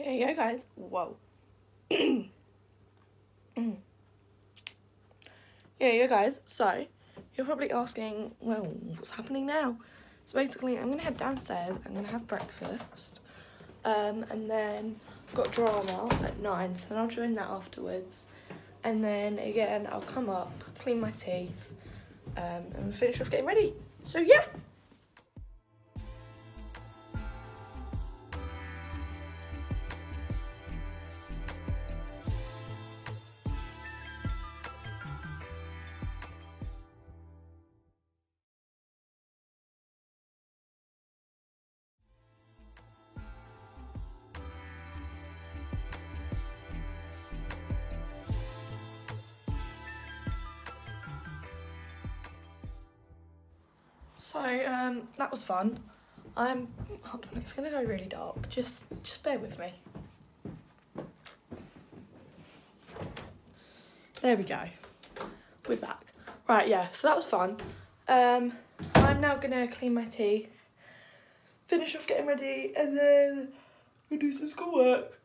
Yeah, yeah, guys. Whoa. yeah, yeah, guys. So, you're probably asking, well, what's happening now? So basically, I'm gonna head downstairs. I'm gonna have breakfast, um, and then I've got drama at nine, so I'll join that afterwards. And then again, I'll come up, clean my teeth, um, and finish off getting ready. So yeah. So um, that was fun. I'm hold on, it's gonna go really dark. Just just bear with me. There we go. We're back. Right, yeah. So that was fun. Um, I'm now gonna clean my teeth, finish off getting ready, and then do some schoolwork.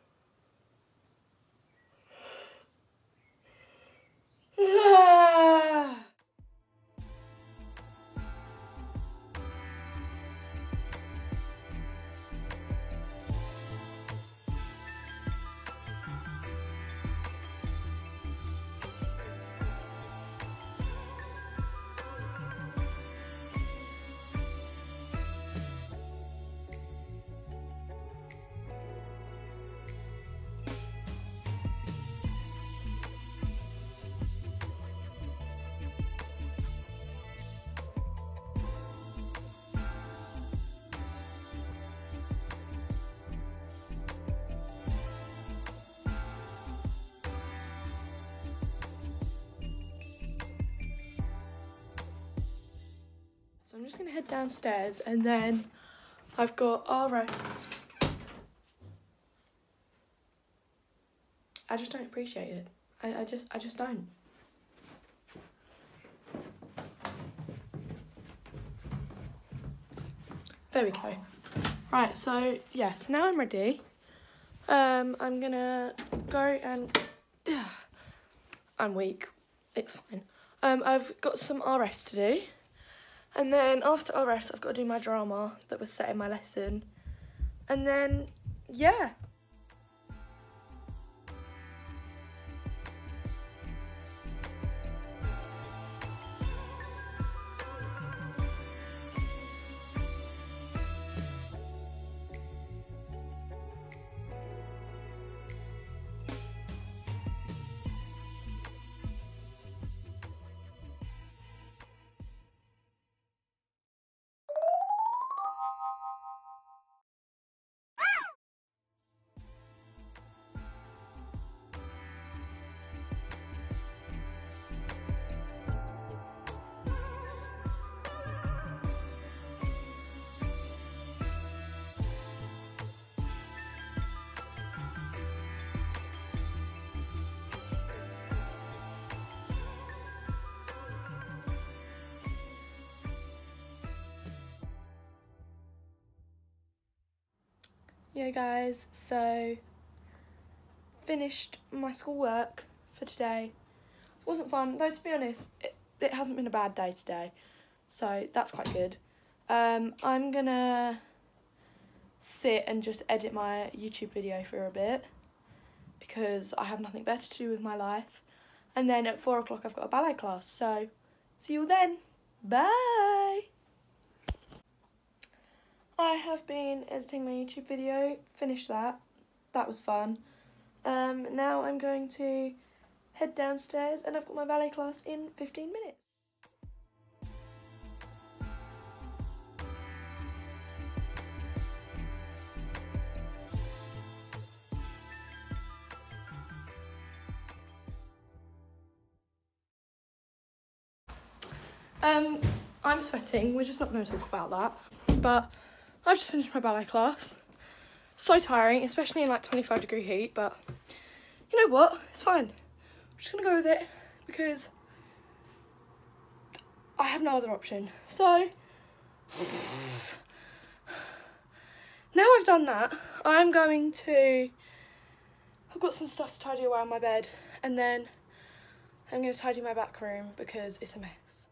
I'm just gonna head downstairs and then I've got all right. I just don't appreciate it. I, I just I just don't. There we go. Right, so yeah, so now I'm ready. Um, I'm gonna go and I'm weak. It's fine. Um, I've got some RS to do. And then after RS, I've got to do my drama that was set in my lesson. And then, yeah. Yeah, guys, so finished my schoolwork for today. Wasn't fun, though, to be honest, it, it hasn't been a bad day today, so that's quite good. Um, I'm gonna sit and just edit my YouTube video for a bit because I have nothing better to do with my life. And then at four o'clock, I've got a ballet class, so see you then. Bye. I have been editing my YouTube video, finished that, that was fun. Um, now I'm going to head downstairs and I've got my ballet class in 15 minutes. Um, I'm sweating, we're just not going to talk about that, but I've just finished my ballet class. So tiring, especially in like 25 degree heat, but you know what? It's fine. I'm just gonna go with it because I have no other option. So now I've done that, I'm going to I've got some stuff to tidy around my bed and then I'm going to tidy my back room because it's a mess.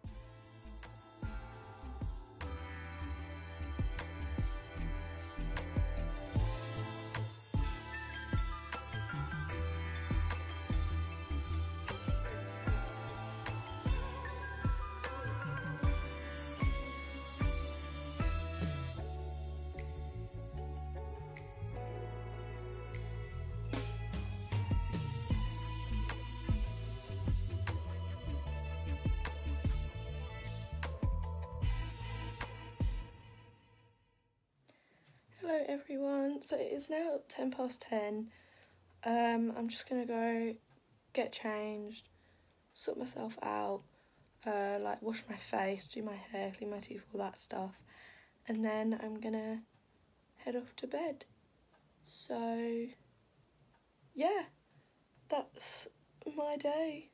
Hello everyone, so it is now 10 past 10. Um, I'm just gonna go get changed, sort myself out, uh, like wash my face, do my hair, clean my teeth, all that stuff. And then I'm gonna head off to bed. So, yeah, that's my day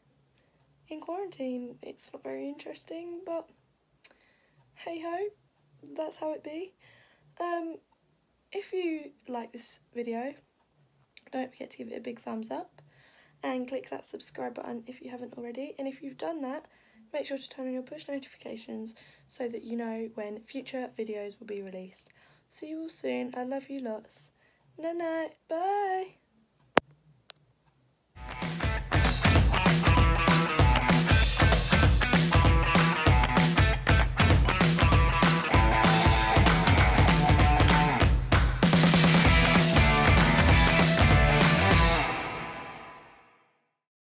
in quarantine. It's not very interesting, but hey ho, that's how it be. Um, if you like this video, don't forget to give it a big thumbs up and click that subscribe button if you haven't already. And if you've done that, make sure to turn on your push notifications so that you know when future videos will be released. See you all soon. I love you lots. Night night. Bye.